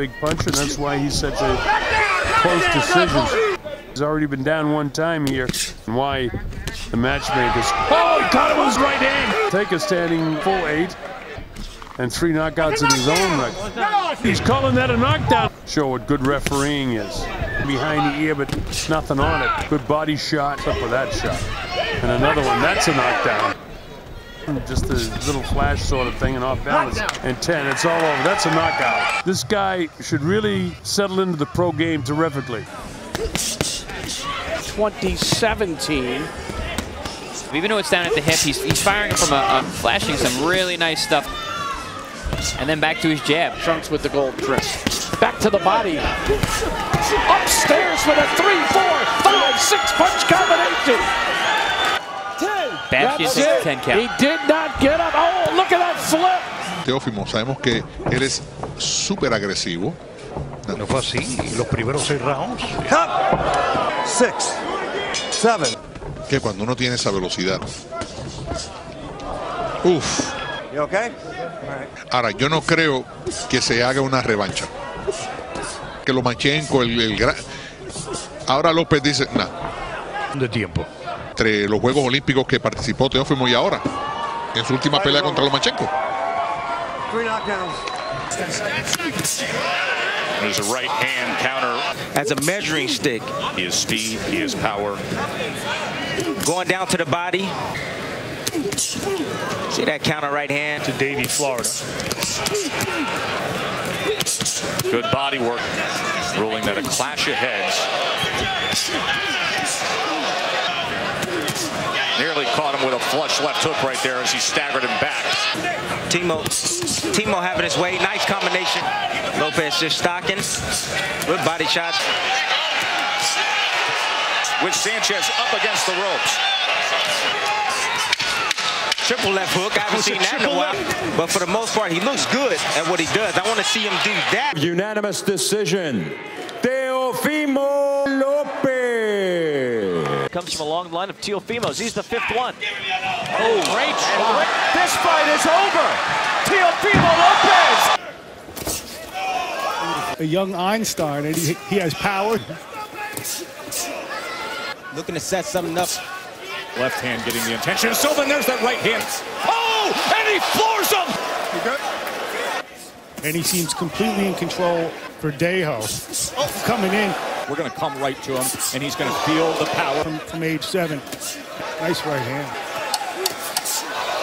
big punch, and that's why he's such a close decision. He's already been down one time here, and why the matchmakers. Oh, he caught him with his right hand. Take a standing full eight, and three knockouts in his own record. He's calling that a knockdown. Show what good refereeing is. Behind the ear, but nothing on it. Good body shot. Up with that shot. And another one. That's a knockdown. Just a little flash sort of thing and off balance. And 10, it's all over. That's a knockout. This guy should really settle into the pro game terrifically. 2017. Even though it's down at the hip, he's, he's firing from a, a flashing some really nice stuff. And then back to his jab. Trunks with the gold trim. Back to the body. Upstairs with a three, four, five, six punch combination. Babsky That's takes it. 10 count. He did not get up. Oh, look at that flip. Teófimo, sabemos que él es súper agresivo. No fue así los primeros seis rounds. Six, seven. Que cuando uno tiene esa velocidad. Uf. You okay? Ahora, yo no creo que se haga una revancha. Que Lomachenko, el, el gran... Ahora López dice, nada. De tiempo. Entre los Juegos Olímpicos que participó Teófimo y ahora. En su última pelea contra Lomachenko. There's a right hand counter. as a measuring stick. He has speed, he has power. Going down to the body. See that counter right hand? To Davie, Florida. Good body work. Ruling that a clash of heads. Nearly caught him with a flush left hook right there as he staggered him back. Timo, Timo having his way. Nice combination. Lopez just stocking. Good body shots. With Sanchez up against the ropes. Triple left hook. I haven't seen that in a while. But for the most part, he looks good at what he does. I want to see him do that. Unanimous decision. Teofimo Lopez. Comes from a long line of Teofimos. He's the fifth one. Oh, great This fight is over. Teofimo Lopez. a young Einstein, and he, he has power. Looking to set something up. Left hand getting the attention. So then there's that right hand. Oh, and he floors him. And he seems completely in control for Dejo. Coming in We're going to come right to him, and he's going to feel the power. from, from age seven. Nice right hand.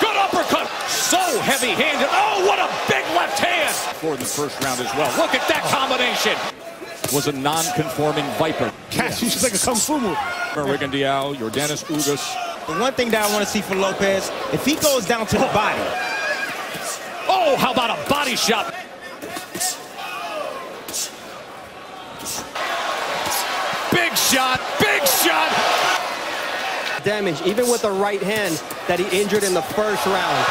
Good uppercut. So heavy-handed. Oh, what a big left hand. For the first round as well. Look at that combination. Was a non-conforming Viper. Catch, he's like a kung fu move. Rigan Diao, Yordenis Ugas. The one thing that I want to see for Lopez, if he goes down to the body, Oh, how about a body shot? Big shot, big shot. damage, even with the right hand that he injured in the first round.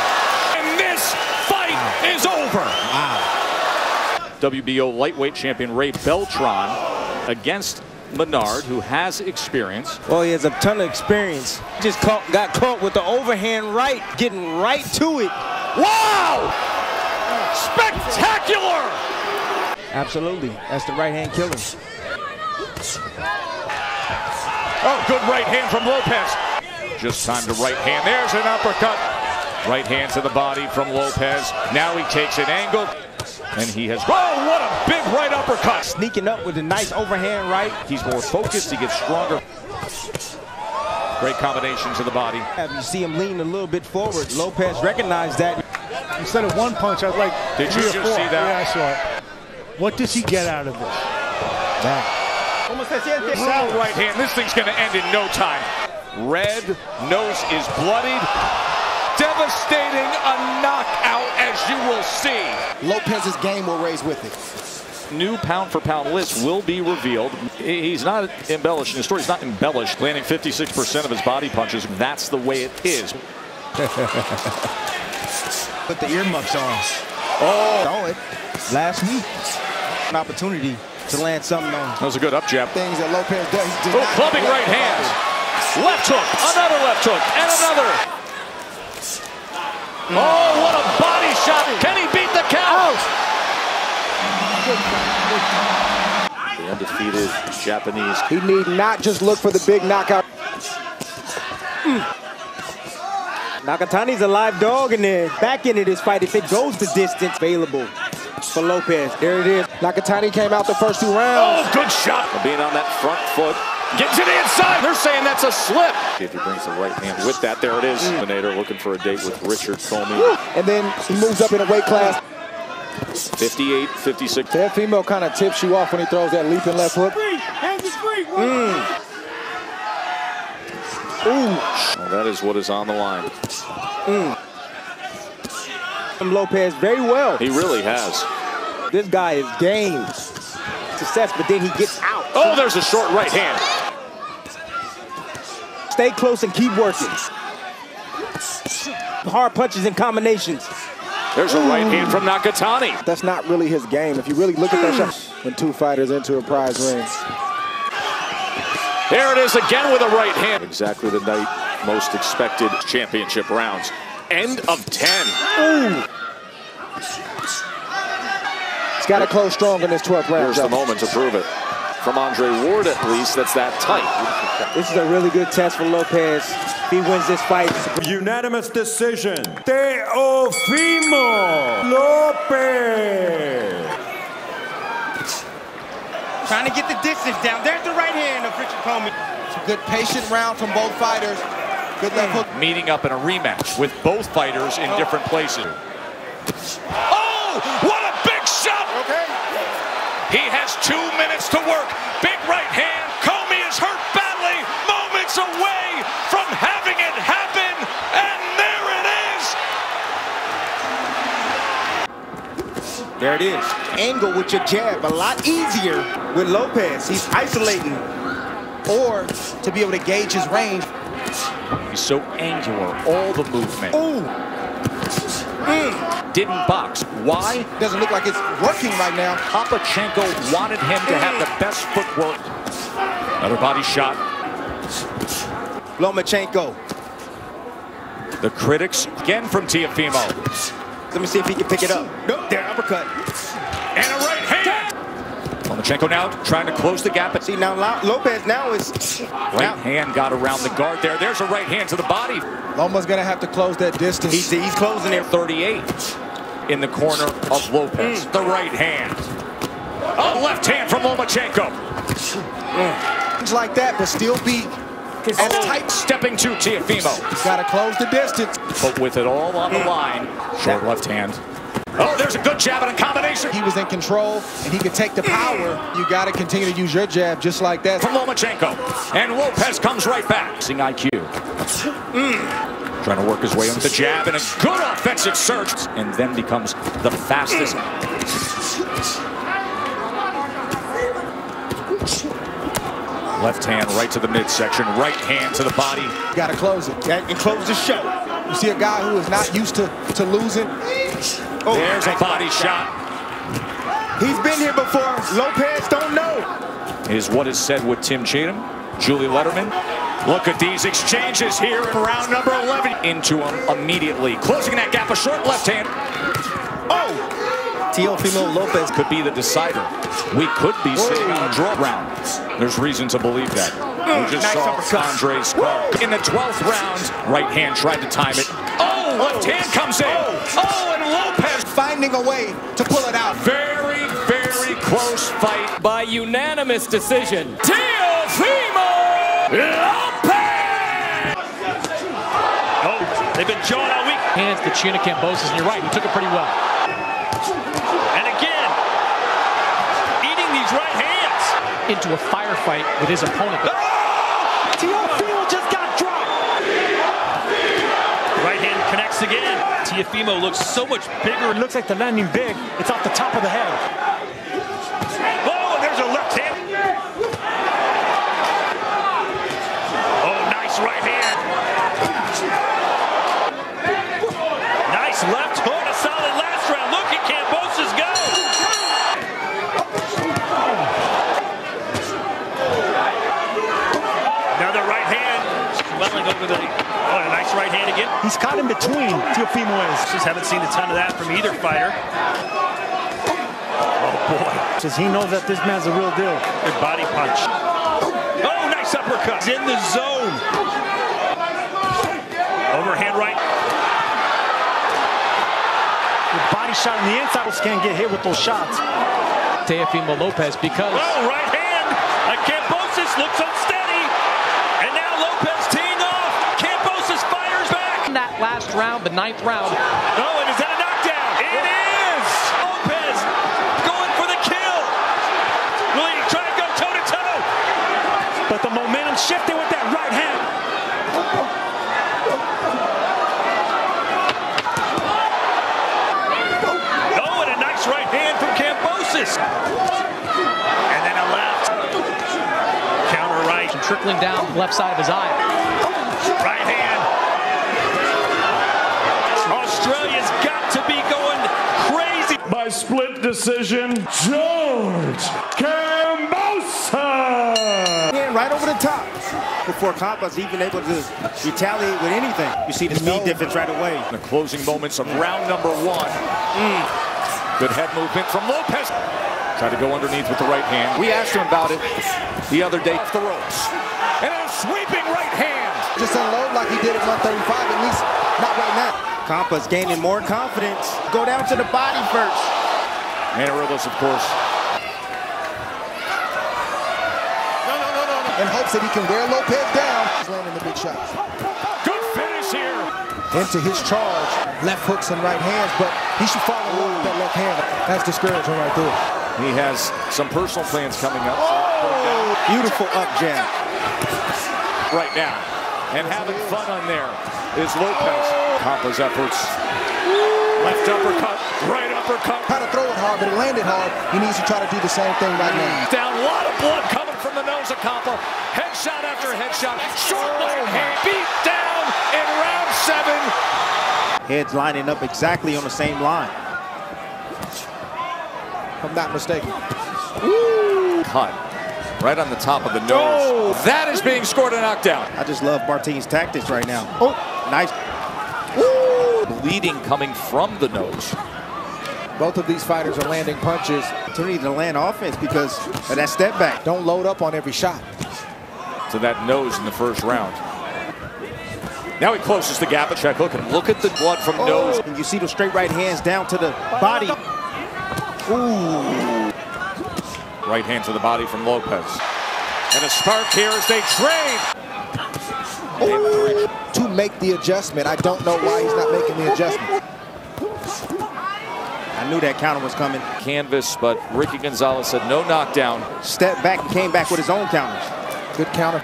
And this fight is over. Wow. WBO lightweight champion Ray Beltran against Menard, who has experience. Well, he has a ton of experience. Just caught, got caught with the overhand right, getting right to it. Wow! Spectacular! Absolutely. That's the right hand killer. Oh, good right hand from Lopez. Just time to right hand. There's an uppercut. Right hand to the body from Lopez. Now he takes an angle. And he has. Oh, what a big right uppercut. Sneaking up with a nice overhand right. He's more focused. He gets stronger. Great combination to the body. You see him lean a little bit forward. Lopez recognized that. Instead of one punch, I was like Did three you or just four. see that? Yeah, I saw it. What does he get out of this? Oh, right hand. This thing's going to end in no time. Red nose is bloodied. Devastating a knockout, as you will see. Lopez's game will raise with it. New pound for pound list will be revealed. He's not embellishing. His story's not embellished. Landing 56% of his body punches. That's the way it is. Put the earmuffs on. Oh, Saw it last week. An opportunity to land something on. that was a good up jab. Things that Lopez does. He does Oh, clubbing right hand. Left hook, another left hook, and another. Mm. Oh, what a body shot. Can he beat the count? The undefeated Japanese. He need not just look for the big knockout. Mm. Nakatani's a live dog in there. Back into this fight, if it goes the distance, available for Lopez. There it is. Nakatani came out the first two rounds. Oh, good shot. Being on that front foot. Get to the inside. They're saying that's a slip. If he brings the right hand with that, there it is. Dominator looking for a date with Richard Commey. And then he moves up in a weight class. 58, 56. That female kind of tips you off when he throws that leaping left hook. Mm. Well, that is what is on the line. Lopez very well. He really has. This guy is game. Success, but then he gets out. Oh, there's a short right hand. Stay close and keep working. Hard punches and combinations. There's a right hand from Nakatani. That's not really his game. If you really look at that shot, when two fighters enter a prize ring. There it is again with a right hand. Exactly the night most expected championship rounds. End of 10. He's got to close strong in this 12th round. Here's the moment to prove it. From Andre Ward, at least, that's that tight. This is a really good test for Lopez. If he wins this fight. Unanimous decision. Teofimo Lopez. Trying to get the distance down. There's the right hand of Richard Commey. It's a good patient round from both fighters. Good left hook. Meeting up in a rematch with both fighters in oh. different places. Oh, what a big shot! Okay. He has two minutes to work. Big right hand. Commey is hurt badly. Moments away from having it happen. And there it is. There it is. Angle with your jab. A lot easier with Lopez. He's isolating. Or to be able to gauge his range. He's so angular. All the movement. Ooh, mm. Didn't box. Why? doesn't look like it's working right now. Popachenko wanted him to have the best footwork. Another body shot. Lomachenko. The critics again from Teofimo. Let me see if he can pick it up. Nope, there, uppercut. Lomachenko now trying to close the gap. See, now Lopez now is... Right Now, hand got around the guard there. There's a right hand to the body. Loma's going to have to close that distance. he's, he's closing there. 38 in the corner of Lopez. Mm. The right hand. A left hand from Lomachenko. Things like that, but still be as tight. Stepping to Teofimo. He's got to close the distance. But with it all on the mm. line. Short left hand. Oh, there's a good jab and a combination. He was in control, and he could take the power. You got to continue to use your jab just like that. from Lomachenko. And Lopez comes right back. Sing IQ. Trying to work his way into the jab and a good offensive surge. And then becomes the fastest. Left hand right to the midsection. Right hand to the body. Got to close it. That- And close the show. You see a guy who is not used to, to losing. Oh, There's a body shot. He's been here before. Lopez don't know. Is what is said with Tim Chatham, Julie Letterman. Look at these exchanges here in round number 11. Into him immediately. Closing that gap. A short left hand. Oh! Teofimo Lopez. could be the decider. We could be sitting on a draw round. There's reason to believe that. We just Nice saw uppercut. Andre's card. In the 12th round, right hand tried to time it. Oh, left hand comes in. Oh. oh, and Lopez. Finding a way to pull it out. Very, very close fight. by unanimous decision. Teofimo Lopez! Oh, they've been jawing all week. Hands the chin of Kambosos, and you're right, he took it pretty well. And again, eating these right hands. Into a firefight with his opponent. Oh! Teofimo just got dropped. Right connects again. Teofimo looks so much bigger. It looks like they're landing big. It's off the top of the head. Oh, and there's a left hand. Oh, nice right hand. Nice left hook. A solid last round. Look at Kambosos go. Another right hand. Swelling over the. Oh, a nice right hand again. He's caught in between, Teofimo is. Just haven't seen a ton of that from either fighter. Oh, boy. Because he knows that this man's a real deal. Good body punch. Oh, nice uppercut. He's in the zone. Overhand right. The body shot on the inside can't get hit with those shots. Teofimo Lopez because. Oh, right hand. Uh, Kambosos looks unsteady. And now Lopez teeing off. Kambosos fires Last round, the ninth round. Oh, and is that a knockdown? It is. Lopez going for the kill. Will he try to go toe to toe? But the momentum shifted with that right hand. Oh, and a nice right hand from Kambosos. And then a left. Counter right. Trickling down left side of his eye. Right hand. Australia's got to be going crazy. By split decision, George Kambosos. Yeah, right over the top. Before Campa's even able to retaliate with anything. You see the speed difference right away. The closing moments of round number one. Mm. Good head movement from Lopez. Tried to go underneath with the right hand. We asked him about it the other day off the ropes. And a sweeping right hand. Just unload like he did at 135, at least not right now. Campa's gaining more confidence. Go down to the body first. Manarillas, of course. In hopes that he can wear Lopez down. He's landing the big shots. Good finish here. Into his charge. Left hooks and right hands, but he should follow up with that left hand. That's discouraging right there. He has some personal plans coming up. Oh, beautiful up jab. Right now. And having fun on there is Lopez. Campa's efforts. Left uppercut, right uppercut. Tried to throw it hard, but it landed hard. He needs to try to do the same thing right now. Down, a lot of blood coming from the nose of Campa. Headshot after headshot. Short right hand. Beat down in round seven. Heads lining up exactly on the same line. If I'm not mistaken. Cut. Right on the top of the nose. Oh. That is being scored a knockdown. I just love Martin's tactics right now. Oh, nice. Bleeding coming from the nose. Both of these fighters are landing punches. Opportunity to land offense because of that step back. Don't load up on every shot. To that nose in the first round. Now he closes the gap. A check hook and look at the blood from oh. nose. And you see those straight right hands down to the body. Ooh. Right hand to the body from Lopez. And a spark here as they trade. Ooh. To make the adjustment. I don't know why he's not making the adjustment. I knew that counter was coming. Canvas, but Ricky Gonzalez said no knockdown. Step back and came back with his own counters. Good counter.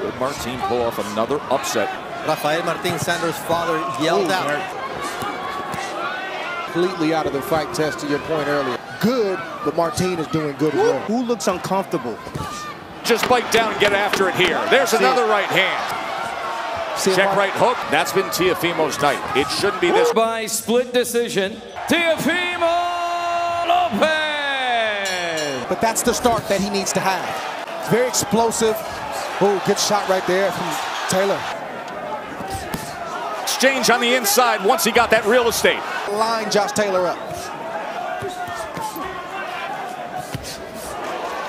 Good Martin pull off another upset. Rafael Martin Sanders' father yelled Ooh, out. Completely out of the fight test to your point earlier. Good, but Martin is doing good as well. Who looks uncomfortable? Just bite down and get after it here. There's another right hand. See Check right hook. That's been Teofimo's night. It shouldn't be this. By split decision, Teofimo Lopez. But that's the start that he needs to have. It's very explosive. Oh, good shot right there from Taylor. Exchange on the inside once he got that real estate. Line Josh Taylor up.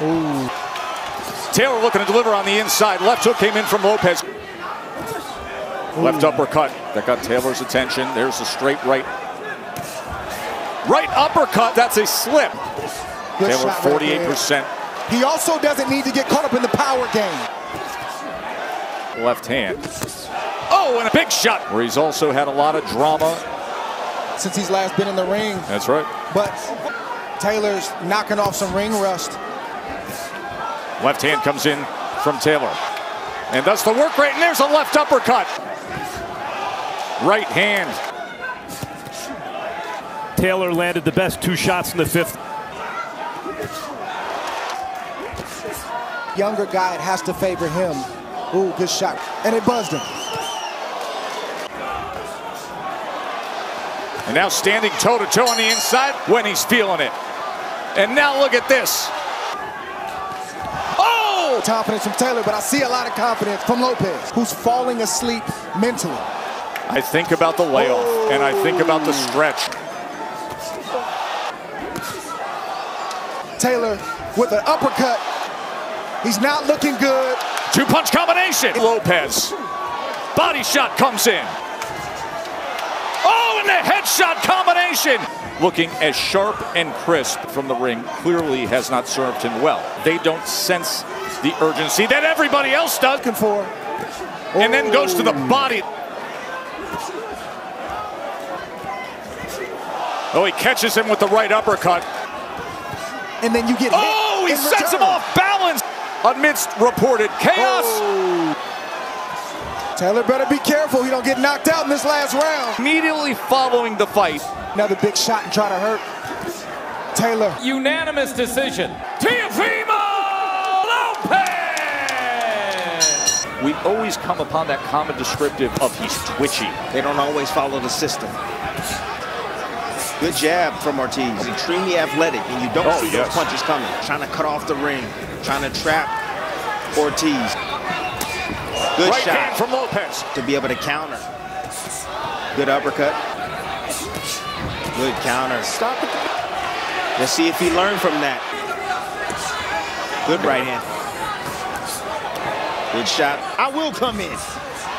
Ooh. Taylor looking to deliver on the inside. Left hook came in from Lopez. Ooh. Left uppercut that got Taylor's attention. There's a straight right. Right uppercut. That's a slip. Good Taylor, 48%. Right he also doesn't need to get caught up in the power game. Left hand. Oh, and a big shot where he's also had a lot of drama. Since he's last been in the ring. That's right. But Taylor's knocking off some ring rust. Left hand comes in from Taylor. And that's the work rate, and there's a left uppercut. Right hand. Taylor landed the best two shots in the fifth. Younger guy, it has to favor him. Ooh, good shot. And it buzzed him. And now standing toe-to-toe -to -toe on the inside when he's feeling it. And now look at this. Oh! Confidence from Taylor, but I see a lot of confidence from Lopez, who's falling asleep mentally. I think about the layoff, oh. and I think about the stretch. Taylor with an uppercut. He's not looking good. Two punch combination. Lopez. Body shot comes in. Oh, and the headshot combination. Looking as sharp and crisp from the ring clearly has not served him well. They don't sense the urgency that everybody else does. Looking for. And then goes to the body. Oh, he catches him with the right uppercut. And then you get Oh, he sets him off balance amidst reported chaos. Oh. Taylor better be careful. He don't get knocked out in this last round. Immediately following the fight. Another big shot and try to hurt Taylor. Unanimous decision. Teofimo Lopez! We always come upon that common descriptive of he's twitchy. They don't always follow the system. Good jab from Ortiz. Extremely athletic, and you don't Oh, see yes. those punches coming. Trying to cut off the ring, trying to trap Ortiz. Good right shot from Lopez. to be able to counter. Good uppercut. Good counter. Stop it. Let's see if he learned from that. Good right hand. Good shot. I will come in.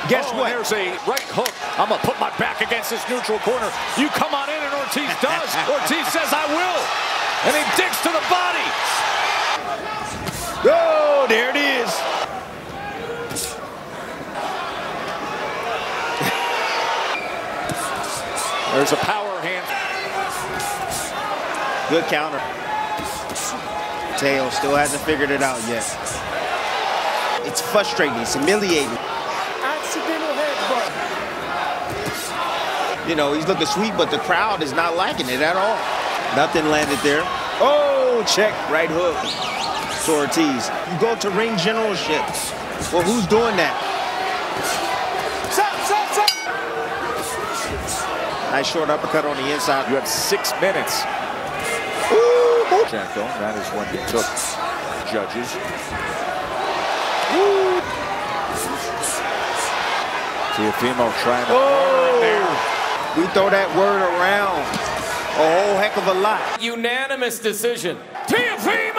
Guess Oh, what? There's a right hook. I'm going to put my back against this neutral corner. You come on Ortiz does. Ortiz says, I will. And he digs to the body. Oh, there it is. There's a power hand. Good counter. Teo still hasn't figured it out yet. It's frustrating. It's humiliating. You know, he's looking sweet, but the crowd is not liking it at all. Nothing landed there. Oh, check. Right hook to Ortiz. You go to ring generalship. Well, who's doing that? Stop, stop, stop. Nice short uppercut on the inside. You have six minutes. Janko, that is when he took judges. Teofimo trying to burn there. We throw that word around a whole heck of a lot. Unanimous decision. Teofimo